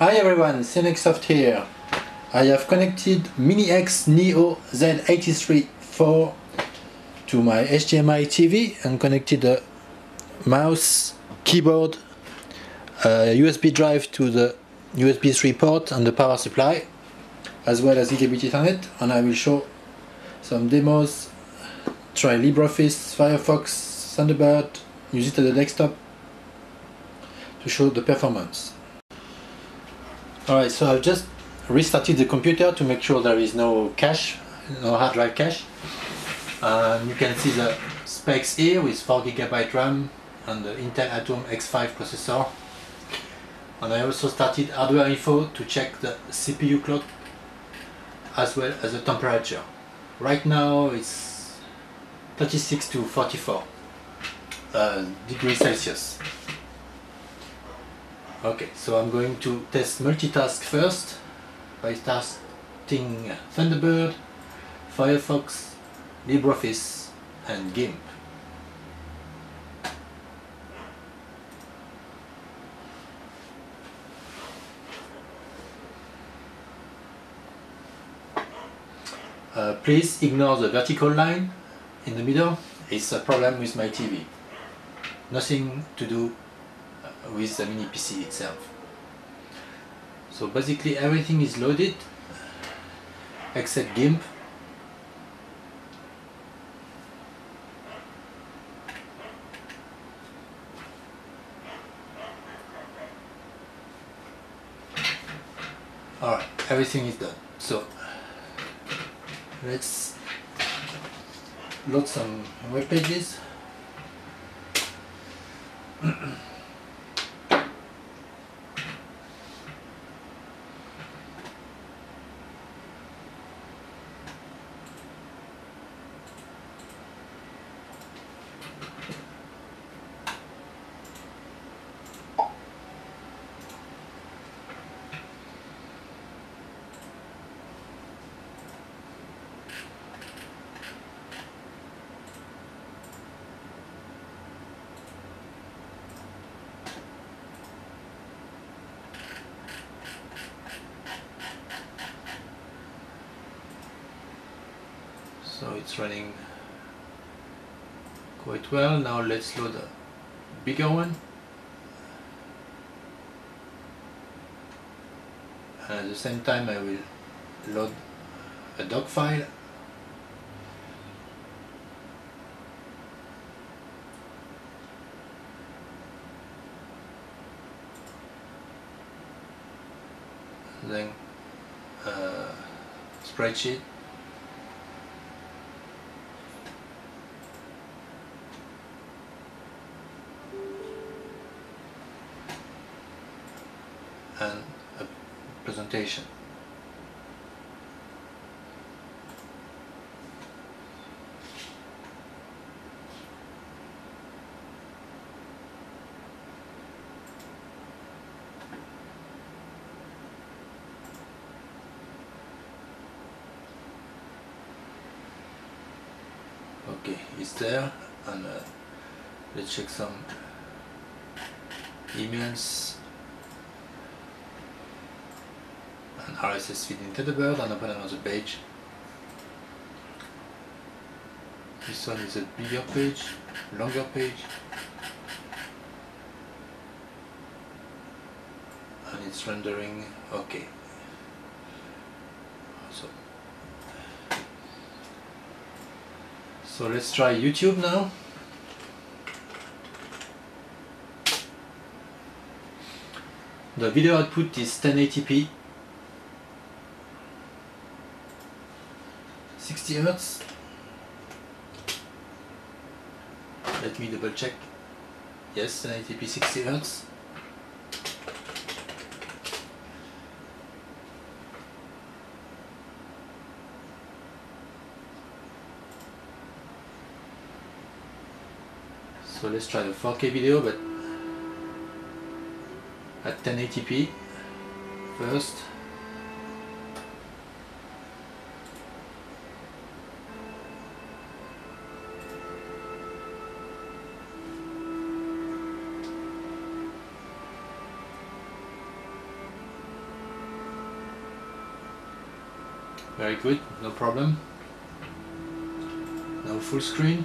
Hi everyone, CNXSoft here. I have connected MINIX Neo Z83 4 to my HDMI TV and connected the mouse, keyboard, uh, USB drive to the USB 3 port and the power supply as well as gigabit ethernet and I will show some demos try LibreOffice, Firefox, Thunderbird, use it at the desktop to show the performance. Alright, so I've just restarted the computer to make sure there is no cache, no hard drive cache. And you can see the specs here with 4GB RAM and the Intel Atom X5 processor. And I also started hardware info to check the CPU clock as well as the temperature. Right now it's 36 to 44 uh, degrees Celsius. Okay, so I'm going to test multitask first by testing Thunderbird, Firefox, LibreOffice and GIMP. Uh, please ignore the vertical line in the middle, it's a problem with my TV. Nothing to do with the mini PC itself. So basically everything is loaded except GIMP. Alright, everything is done. So let's load some web pages it's running quite well. Now let's load a bigger one. And at the same time I will load a doc file. Then uh, spreadsheet and a presentation. Okay, it's there and uh, let's check some emails RSS feed into the Thunderbird and open another page. This one is a bigger page, longer page. And it's rendering okay. So, so let's try YouTube now. The video output is 1080p 60 Hertz. Let me double check. Yes, 1080p 60 Hertz. So let's try the 4K video, but at 1080p first. Very good, no problem. Now full screen.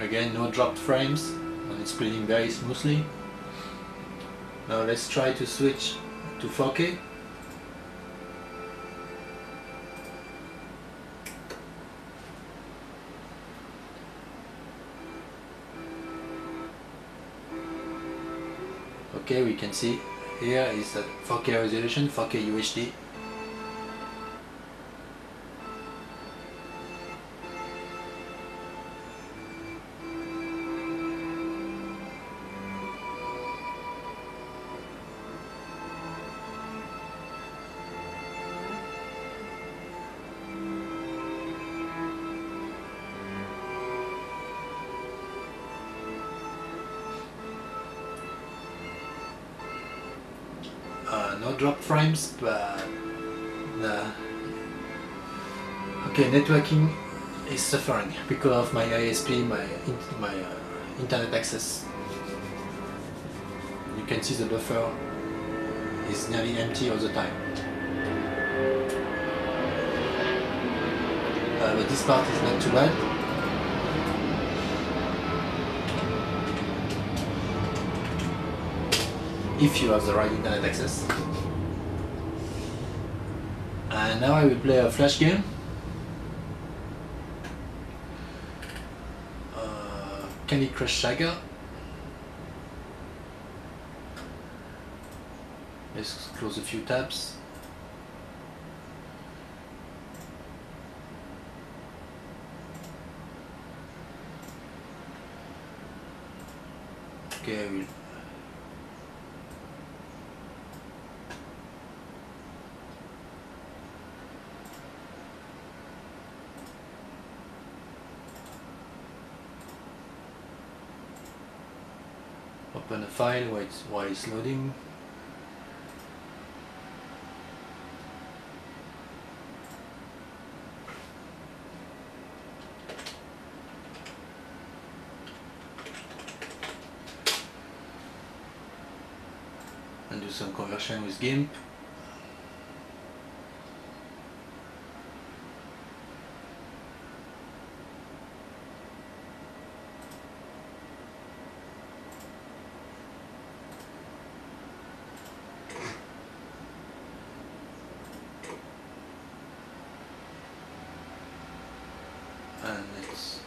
Again, no dropped frames and it's playing very smoothly. Now let's try to switch to 4K. Okay, we can see here is a 4K resolution, 4K UHD. Drop frames but the okay networking is suffering because of my ISP my my uh, internet access. You can see the buffer is nearly empty all the time. Uh, but this part is not too bad. If you have the right internet access. And now I will play a flash game. Uh, Candy Crush Saga. Let's close a few tabs. Okay, I will open a file while it's, while it's loading. And do some conversion with GIMP. and let's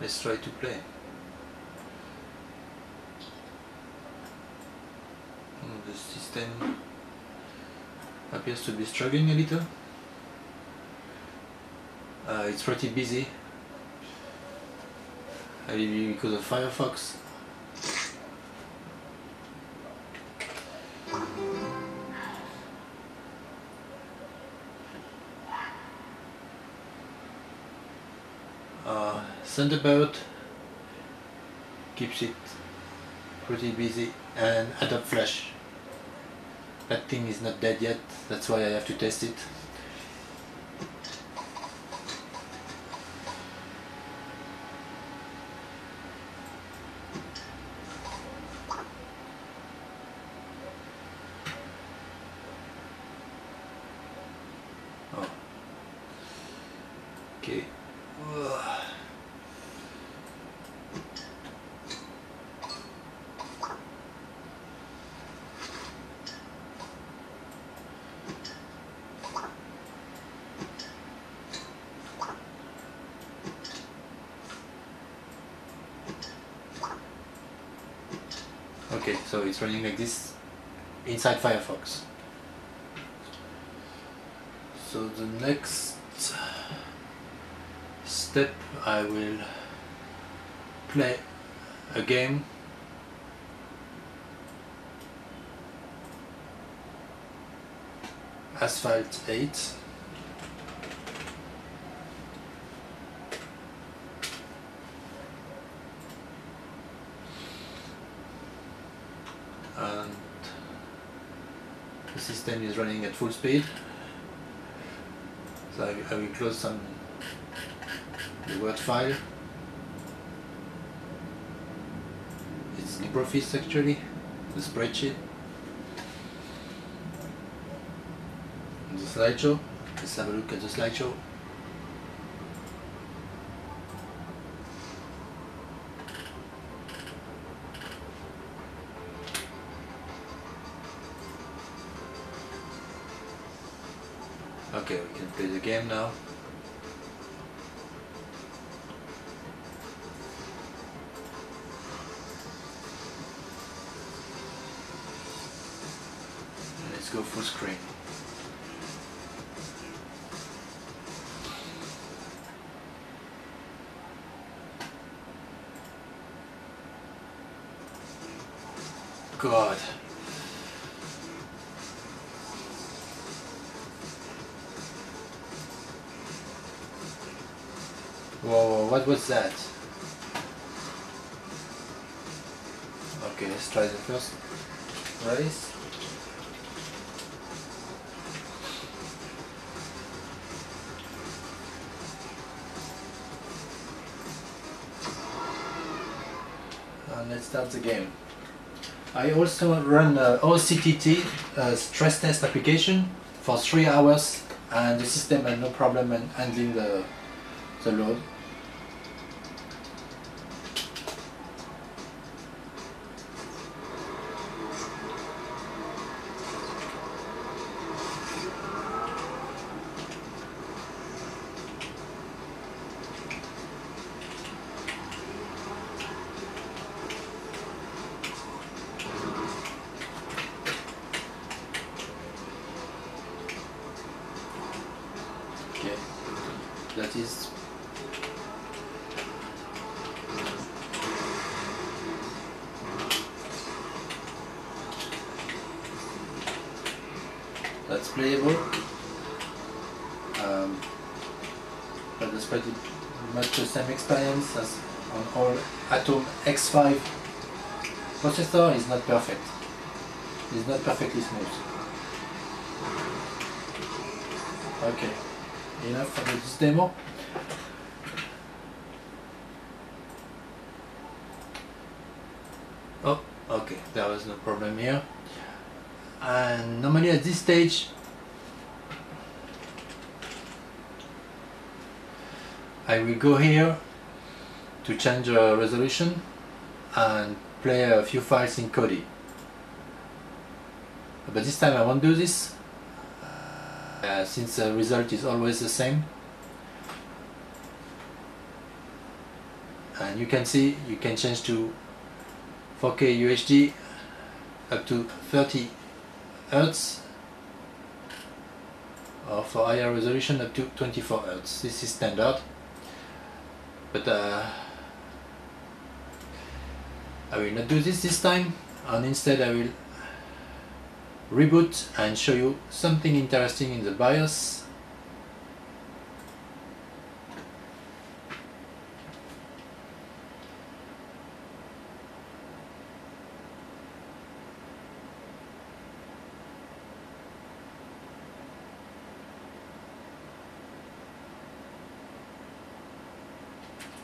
let's try to play. Hmm, the system appears to be struggling a little. Uh, it's pretty busy. Maybe because of Firefox Thunderbird keeps it pretty busy and Adobe Flash that thing is not dead yet. That's why I have to test it oh okay Ugh. Okay, so it's running like this inside Firefox. So the next step I will play a game Asphalt 8 is running at full speed. So I, I will close some the Word file. It's LibreOffice actually, the spreadsheet, the slideshow. Let's have a look at the slideshow. The game now. Let's go full screen. God. What was that? Okay, let's try the first race. And let's start the game. I also run uh, OCCT stress test application for three hours and the system had no problem in handling the, the load. That's playable. Um, but it's pretty much the same experience as on all Atom X5 processor is not perfect. It's not perfectly smooth. Okay enough for this demo. Oh, okay, there was no problem here. And normally at this stage, I will go here to change the resolution and play a few files in Kodi. But this time I won't do this uh, since the result is always the same and you can see you can change to 4K UHD up to 30 Hertz or for higher resolution up to 24 Hertz this is standard but uh, I will not do this this time and instead I will reboot and show you something interesting in the BIOS.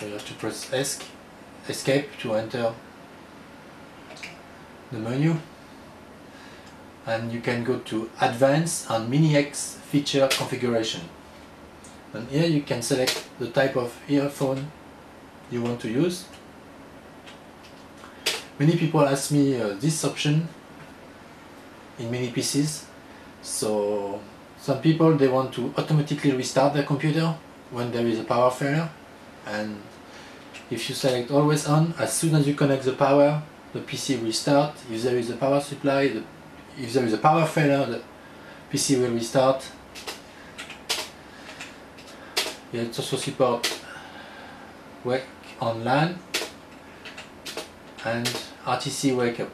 You have to press esc escape to enter the menu. And you can go to advanced and MINIX feature configuration. And here you can select the type of earphone you want to use. Many people ask me uh, this option in many PCs so some people they want to automatically restart their computer when there is a power failure and if you select always on as soon as you connect the power the PC will start if there is a power supply the if there is a power failure, the PC will restart. It also support Wake on LAN and RTC Wake Up.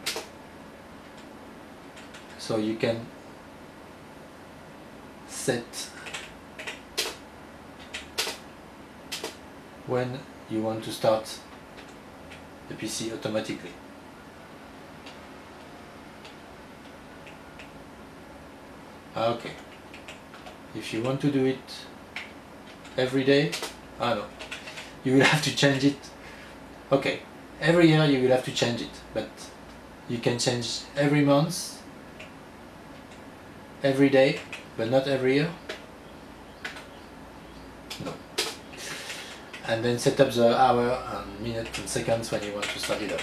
So you can set when you want to start the PC automatically. Okay. If you want to do it every day, ah, I know, you will have to change it. Okay. every year you will have to change it but you can change every month every day but not every year no and then set up the hour and minute and seconds when you want to start it up.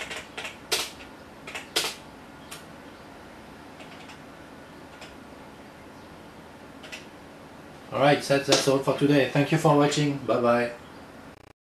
Alright that's, that's all for today. Thank you for watching. Bye bye